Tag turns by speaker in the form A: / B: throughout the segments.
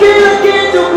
A: again, again,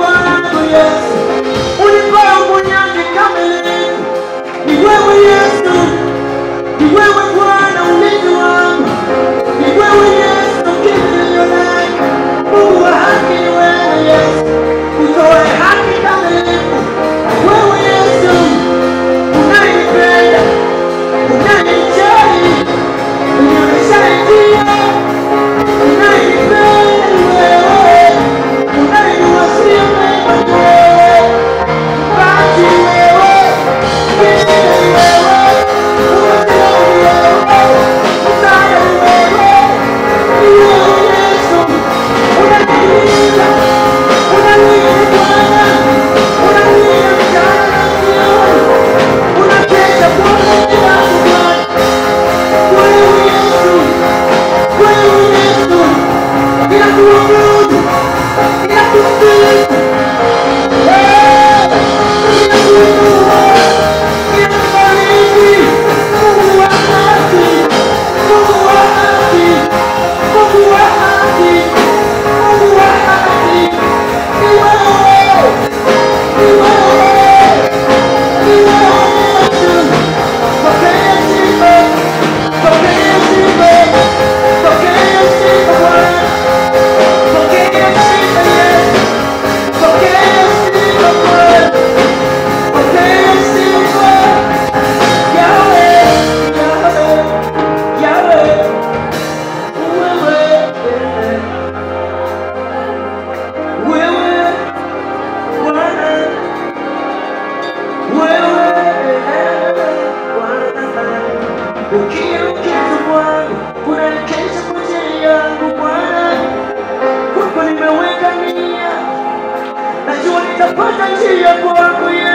A: Hallelujah. Eu tinha um caso quando Por ele quem se podia Quando ele não é da Na sua linda fantasia Quando eu